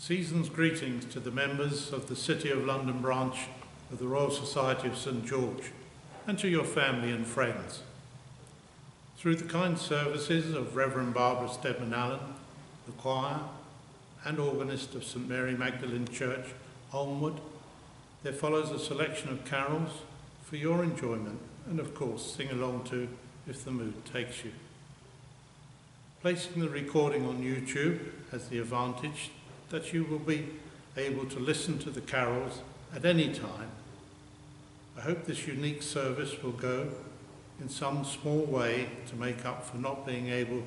Season's greetings to the members of the City of London branch of the Royal Society of St George and to your family and friends. Through the kind services of Reverend Barbara Stedman Allen, the choir and organist of St Mary Magdalene Church, Holmwood, there follows a selection of carols for your enjoyment and of course sing along to if the mood takes you. Placing the recording on YouTube has the advantage that you will be able to listen to the carols at any time. I hope this unique service will go in some small way to make up for not being able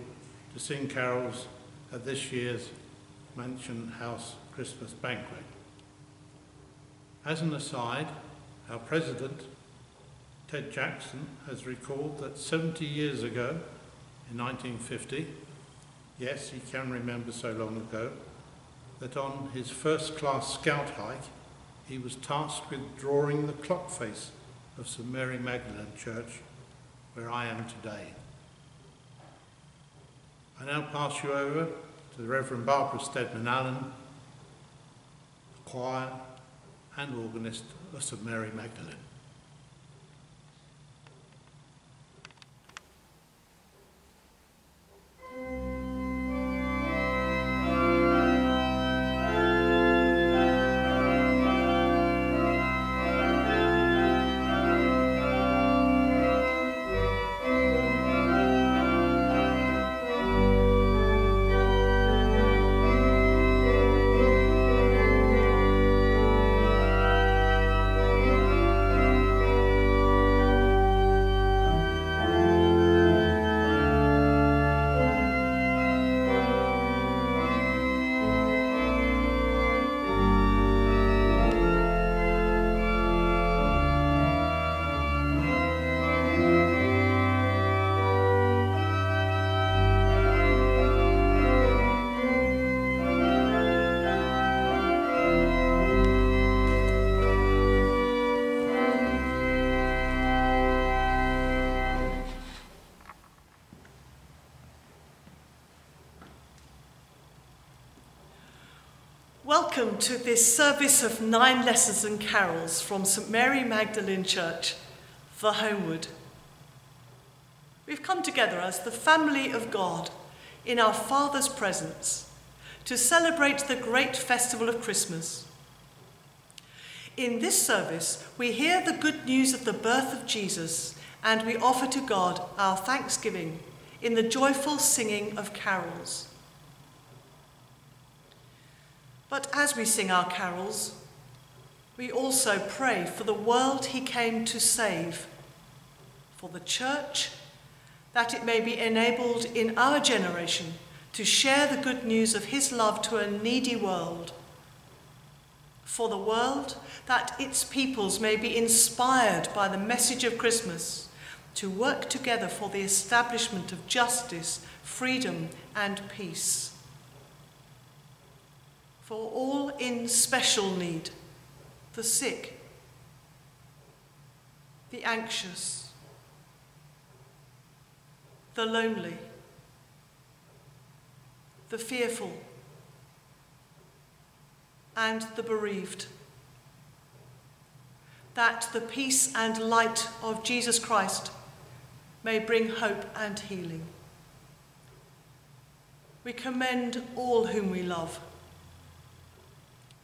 to sing carols at this year's Mansion House Christmas banquet. As an aside, our president, Ted Jackson, has recalled that 70 years ago, in 1950, yes, he can remember so long ago, that on his first class scout hike, he was tasked with drawing the clock face of St Mary Magdalene Church, where I am today. I now pass you over to the Reverend Barbara Stedman Allen, choir and organist of St Mary Magdalene. Welcome to this service of nine lessons and carols from St Mary Magdalene Church, the Holmwood. We've come together as the family of God in our Father's presence to celebrate the great festival of Christmas. In this service, we hear the good news of the birth of Jesus and we offer to God our thanksgiving in the joyful singing of carols. But as we sing our carols, we also pray for the world he came to save, for the church, that it may be enabled in our generation to share the good news of his love to a needy world, for the world, that its peoples may be inspired by the message of Christmas to work together for the establishment of justice, freedom, and peace for all in special need, the sick, the anxious, the lonely, the fearful, and the bereaved, that the peace and light of Jesus Christ may bring hope and healing. We commend all whom we love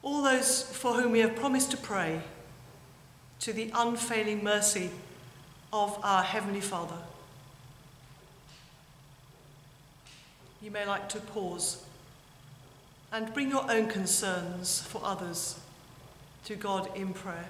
all those for whom we have promised to pray to the unfailing mercy of our Heavenly Father. You may like to pause and bring your own concerns for others to God in prayer.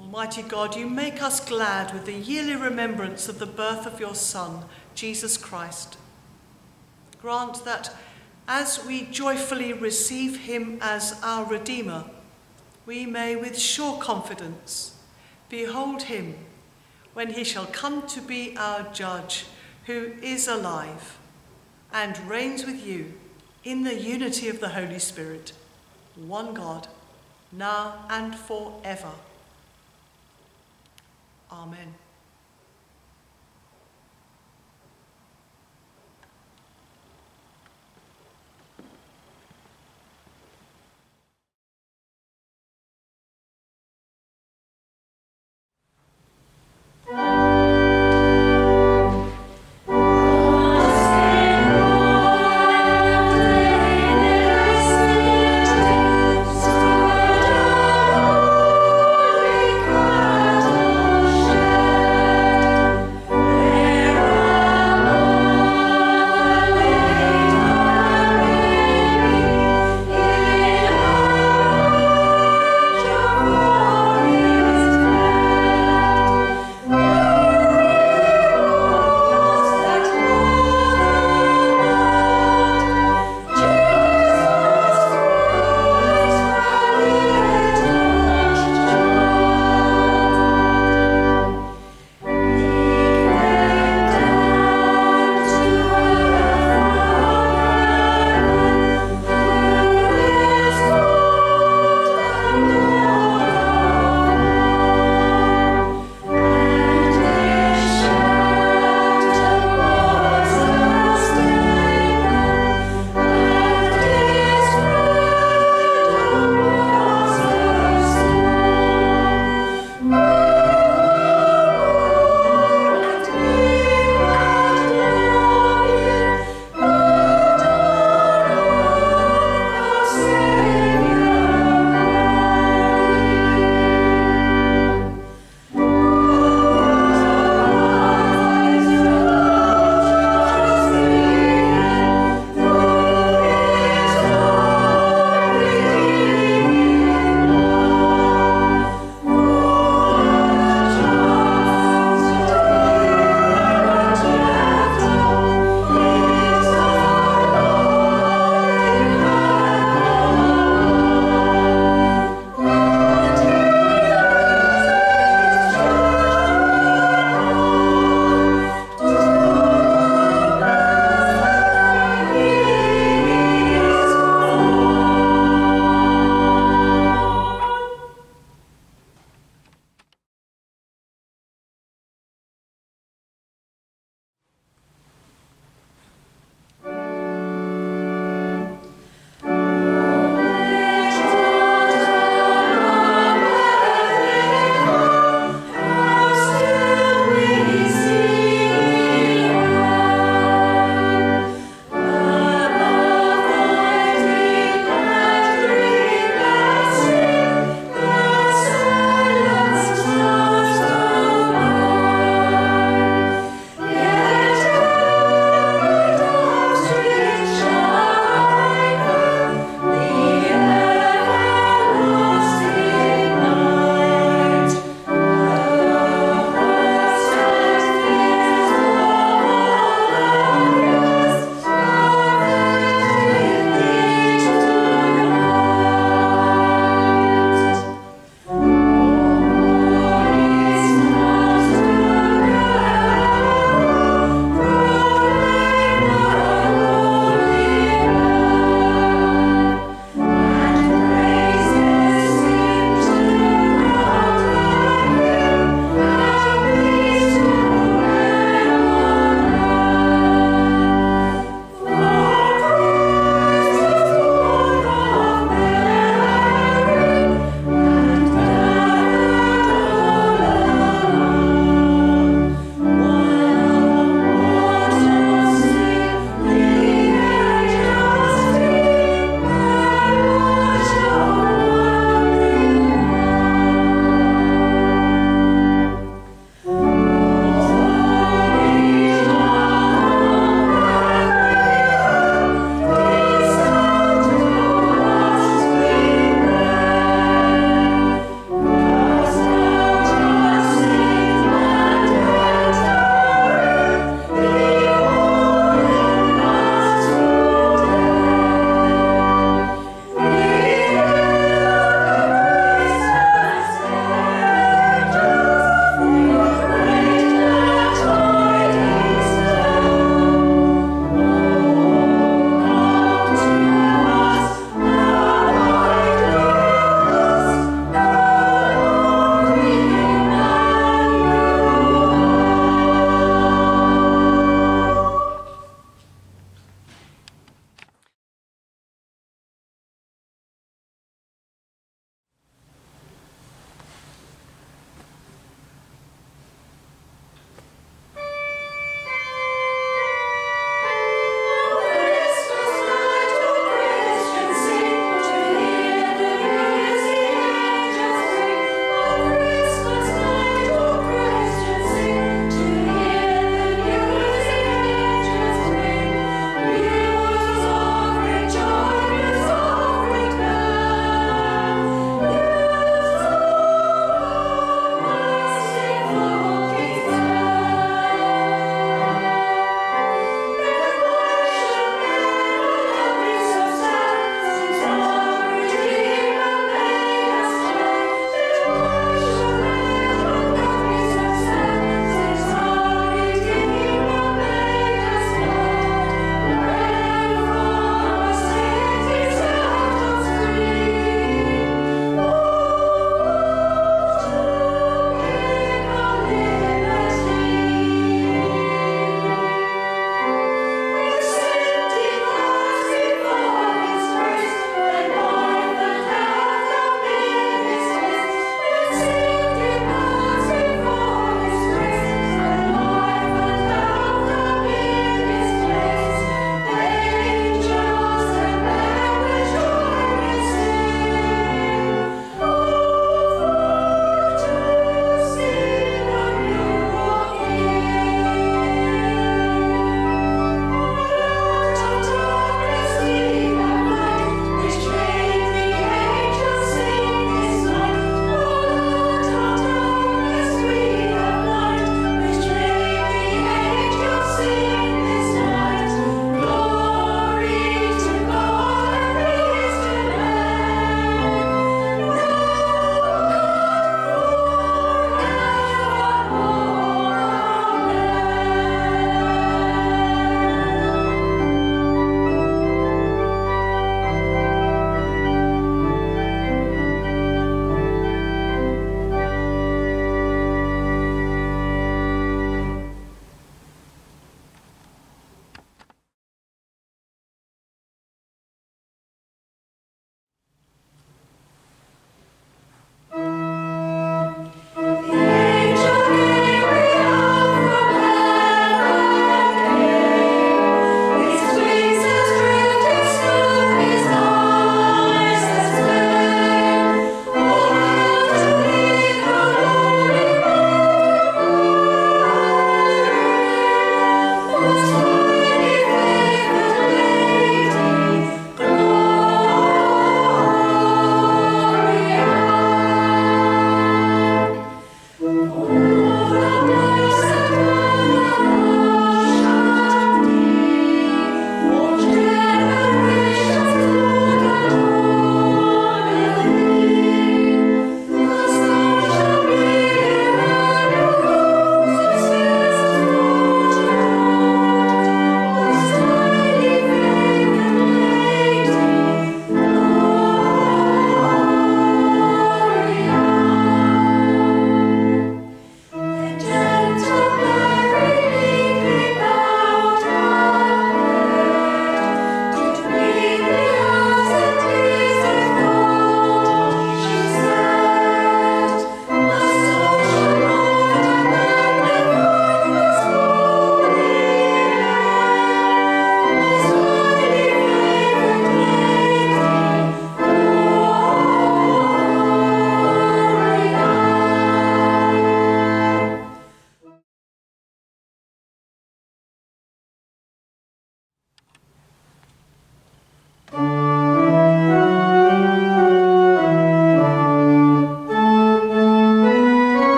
Almighty God, you make us glad with the yearly remembrance of the birth of your Son, Jesus Christ. Grant that as we joyfully receive him as our Redeemer, we may with sure confidence behold him when he shall come to be our judge, who is alive and reigns with you in the unity of the Holy Spirit, one God, now and forever. Amen.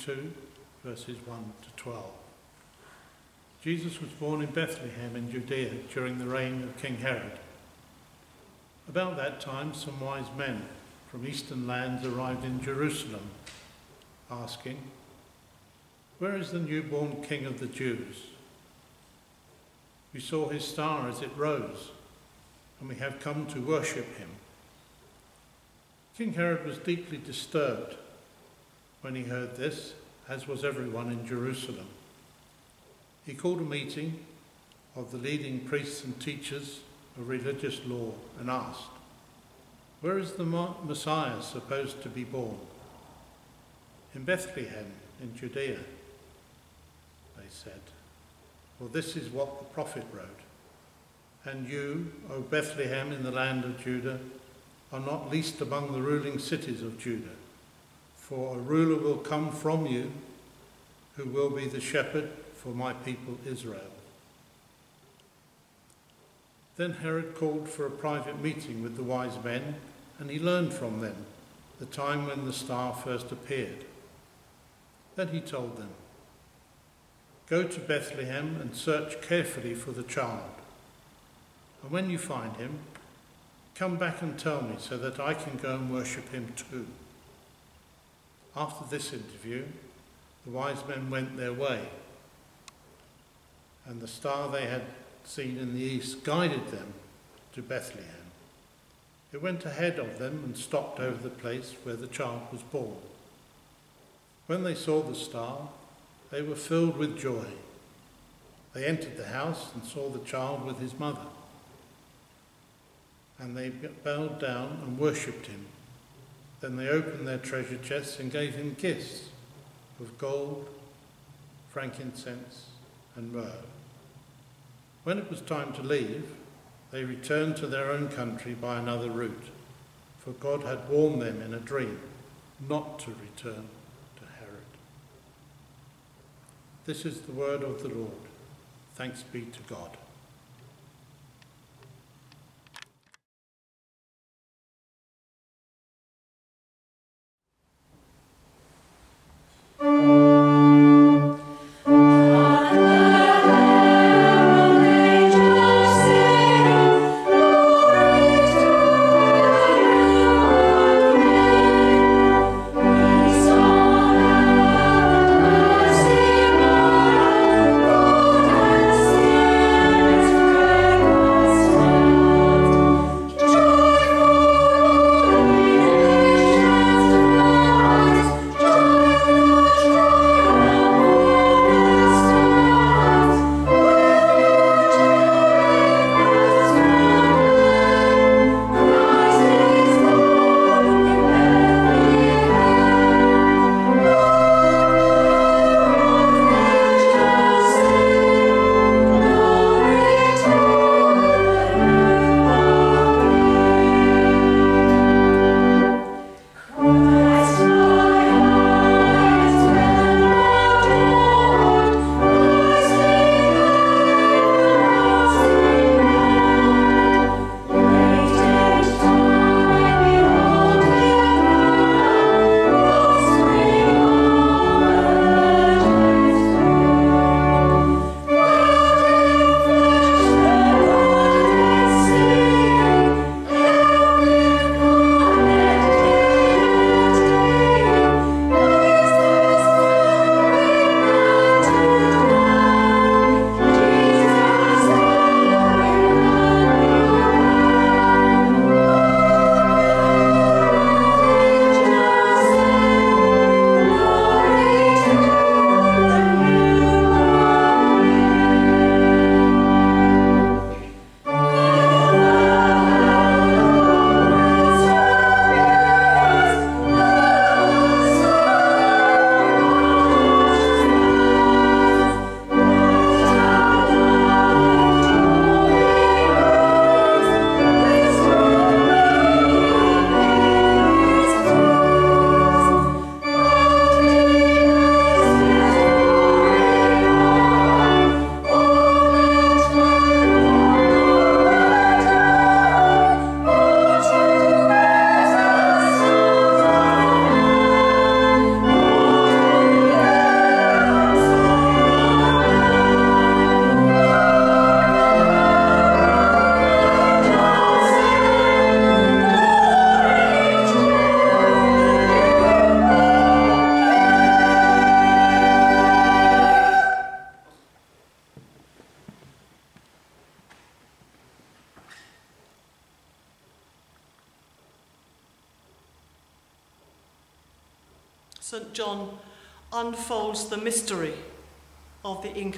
2, verses 1 to 12. Jesus was born in Bethlehem in Judea during the reign of King Herod. About that time, some wise men from eastern lands arrived in Jerusalem, asking, Where is the newborn King of the Jews? We saw his star as it rose, and we have come to worship him. King Herod was deeply disturbed when he heard this, as was everyone in Jerusalem. He called a meeting of the leading priests and teachers of religious law and asked, Where is the Messiah supposed to be born? In Bethlehem, in Judea, they said. Well, this is what the prophet wrote. And you, O Bethlehem in the land of Judah, are not least among the ruling cities of Judah. For a ruler will come from you who will be the shepherd for my people Israel. Then Herod called for a private meeting with the wise men, and he learned from them the time when the star first appeared. Then he told them, Go to Bethlehem and search carefully for the child. And when you find him, come back and tell me so that I can go and worship him too. After this interview, the wise men went their way, and the star they had seen in the east guided them to Bethlehem. It went ahead of them and stopped over the place where the child was born. When they saw the star, they were filled with joy. They entered the house and saw the child with his mother. And they bowed down and worshipped him. Then they opened their treasure chests and gave him gifts of gold, frankincense, and myrrh. When it was time to leave, they returned to their own country by another route, for God had warned them in a dream not to return to Herod. This is the word of the Lord. Thanks be to God.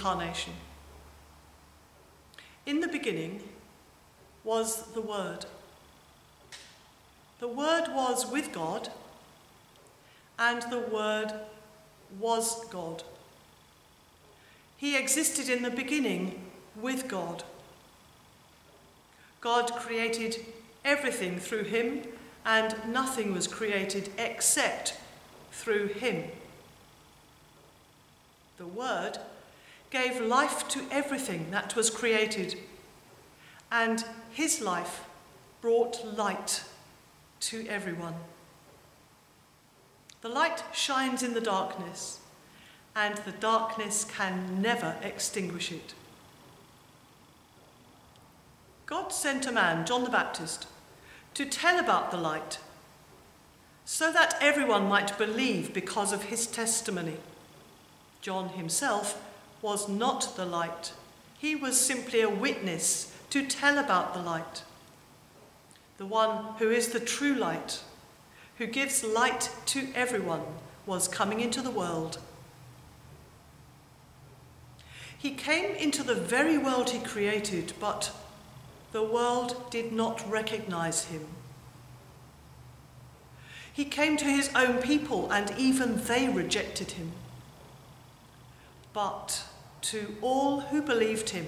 Incarnation. In the beginning was the Word. The Word was with God, and the Word was God. He existed in the beginning with God. God created everything through him, and nothing was created except through him. The Word gave life to everything that was created, and his life brought light to everyone. The light shines in the darkness, and the darkness can never extinguish it. God sent a man, John the Baptist, to tell about the light, so that everyone might believe because of his testimony. John himself was not the light, he was simply a witness to tell about the light. The one who is the true light, who gives light to everyone, was coming into the world. He came into the very world he created, but the world did not recognize him. He came to his own people, and even they rejected him. But to all who believed him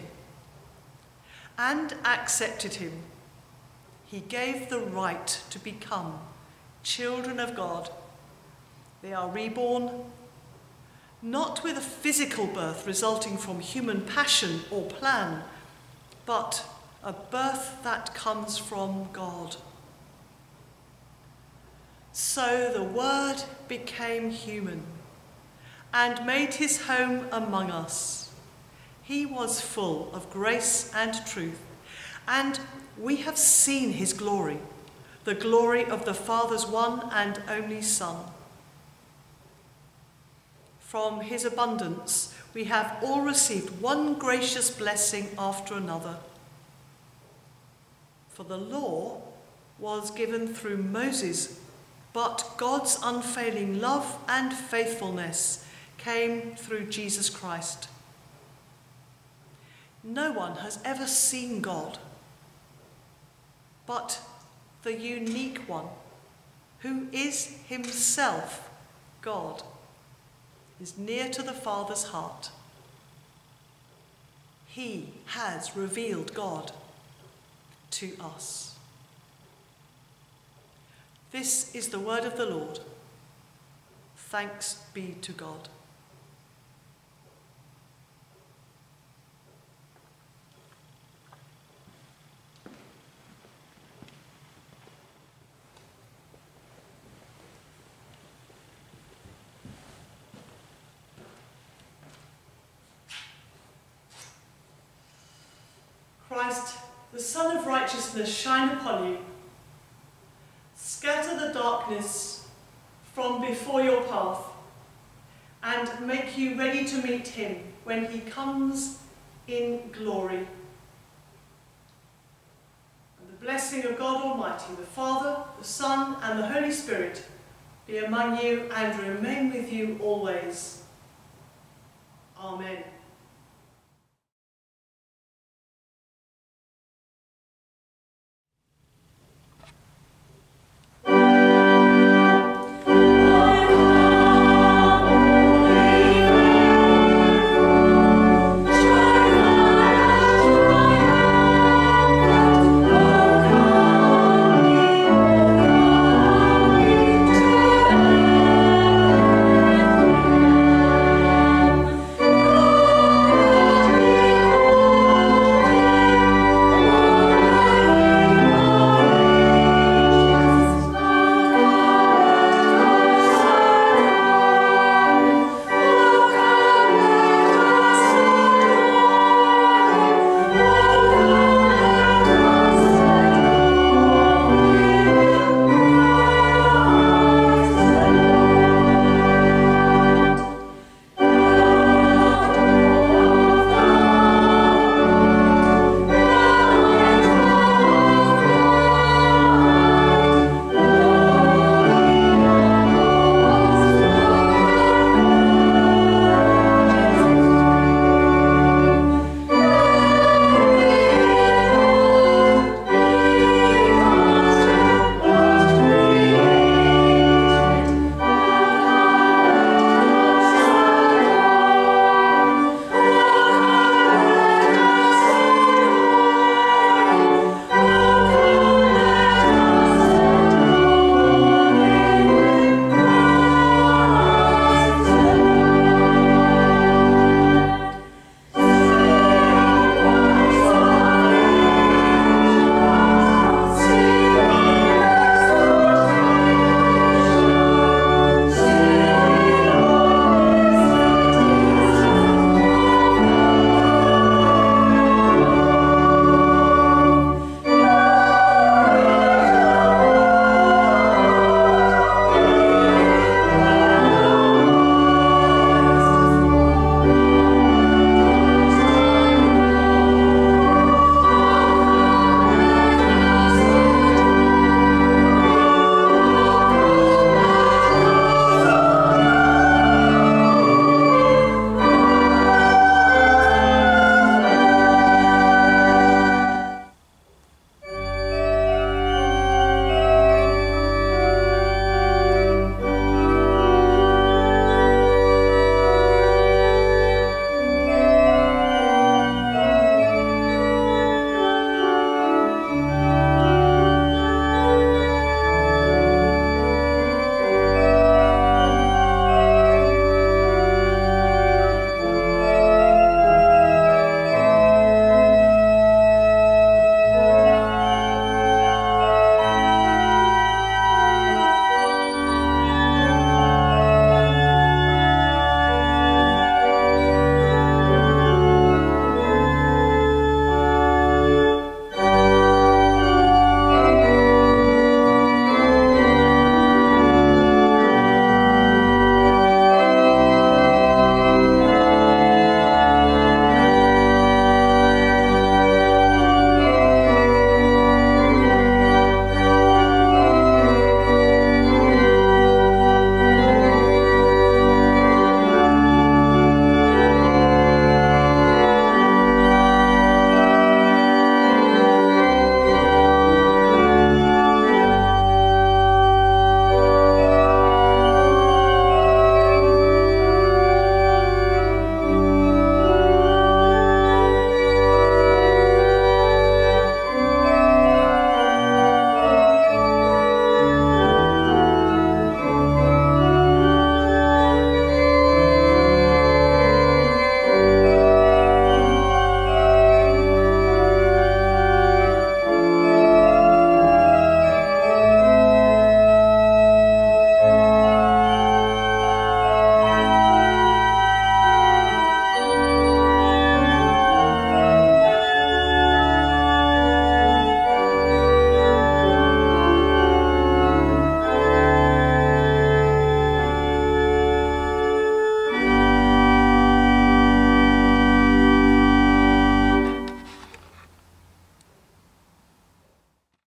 and accepted him, he gave the right to become children of God. They are reborn not with a physical birth resulting from human passion or plan, but a birth that comes from God. So the Word became human and made his home among us. He was full of grace and truth, and we have seen his glory, the glory of the Father's one and only Son. From his abundance, we have all received one gracious blessing after another. For the law was given through Moses, but God's unfailing love and faithfulness came through Jesus Christ. No one has ever seen God, but the unique one, who is himself God, is near to the Father's heart. He has revealed God to us. This is the word of the Lord. Thanks be to God. Christ, the Sun of Righteousness, shine upon you. Scatter the darkness from before your path and make you ready to meet him when he comes in glory. And the blessing of God Almighty, the Father, the Son, and the Holy Spirit be among you and remain with you always. Amen.